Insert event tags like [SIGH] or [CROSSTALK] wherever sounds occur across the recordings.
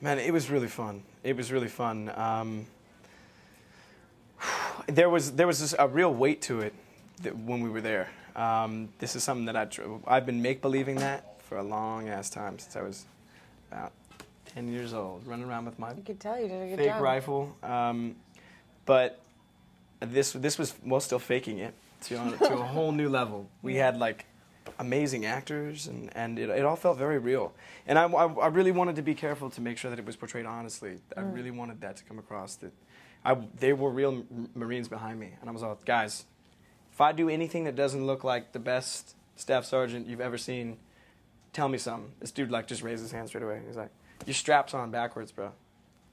Man, it was really fun. It was really fun. Um, [SIGHS] there was there was this, a real weight to it that, when we were there. Um, this is something that I tr- I've been make believing that for a long ass time since I was about ten years old, running around with my You could tell you did a good fake job. rifle. Um, but this this was well still faking it to to a whole new level. We had like amazing actors and, and it, it all felt very real. And I, I, I really wanted to be careful to make sure that it was portrayed honestly. I Mm. really wanted that to come across that I, they were real m- Marines behind me. And I was like, guys, if I do anything that doesn't look like the best staff sergeant you've ever seen, tell me something. This dude like just raised his hand straight away. He's like, your strap's on backwards, bro. I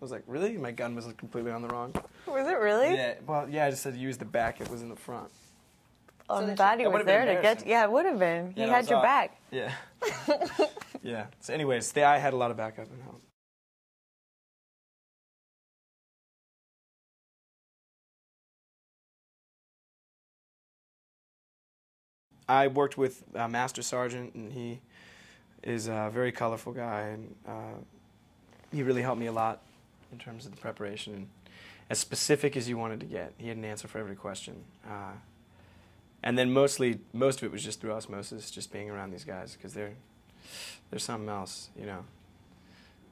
was like, really? My gun was completely on the wrong. Was it really? Yeah, well, yeah, I just said use the back. It was in the front. So I'm that glad he was would've been there to get. Yeah, it would have been. Yeah, he that had was your odd. back. Yeah. [LAUGHS] yeah. So, anyways, they, I had a lot of backup and help. I worked with uh, Master Sergeant, and he is a very colorful guy, and uh, he really helped me a lot in terms of the preparation. And as specific as you wanted to get, he had an answer for every question. Uh, and then mostly, most of it was just through osmosis, just being around these guys, because they're they're something else, you know.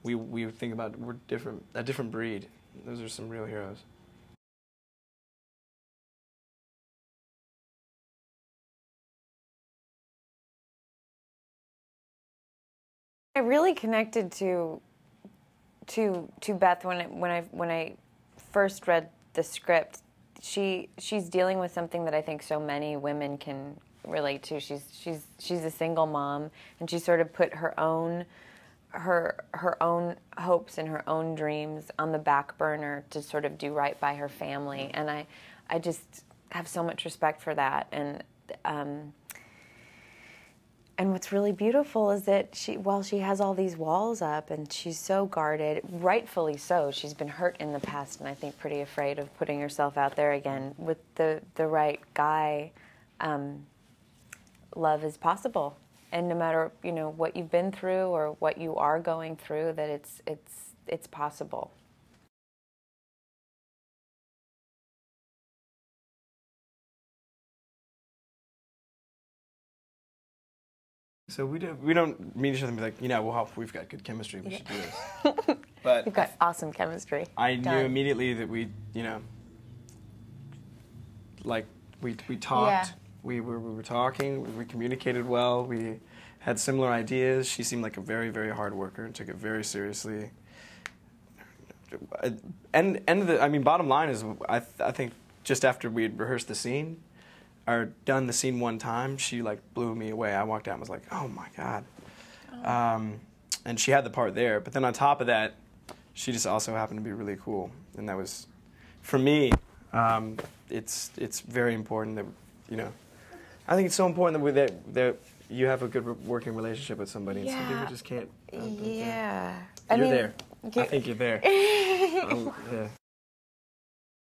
We we think about we're different, a different breed. Those are some real heroes. I really connected to to to Beth when I, when I when I first read the script. She she's dealing with something that I think so many women can relate to. She's she's she's a single mom, and she sort of put her own her her own hopes and her own dreams on the back burner to sort of do right by her family. And I I just have so much respect for that. And um, and what's really beautiful is that she, while she has all these walls up and she's so guarded, rightfully so, she's been hurt in the past and I think pretty afraid of putting herself out there again. With the, the right guy, um, love is possible. And no matter you know what you've been through or what you are going through, that it's it's it's possible. So we don't we don't meet each other and be like, you know, well, we've got good chemistry. We should do this. [LAUGHS] But You've got awesome chemistry. I knew immediately that we, you know, like we we talked. Yeah. We were we were talking. We communicated well. We had similar ideas. She seemed like a very very hard worker and took it very seriously. Uh, and and the I mean, bottom line is, I th- I think just after we had rehearsed the scene, or done the scene one time, she like blew me away. I walked out and was like, oh my god. Um, and she had the part there, but then on top of that, she just also happened to be really cool, and that was, for me, um, it's it's very important that you know, I think it's so important that we, that that you have a good working relationship with somebody. and some people Yeah. just can't. I don't think, uh, Yeah. You're I mean, there. I think you're there. Um, [LAUGHS] yeah.